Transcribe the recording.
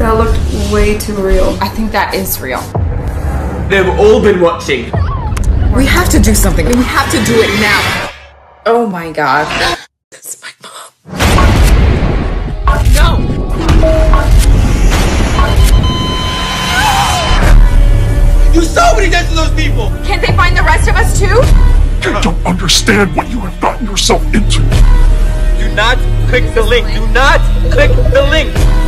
That looked way too real. I think that is real. They've all been watching. We have to do something. We have to do it now. Oh my god. That's my mom. No! You saw what he did to those people! Can't they find the rest of us too? You don't understand what you have gotten yourself into. Do not click the link. Do not click the link.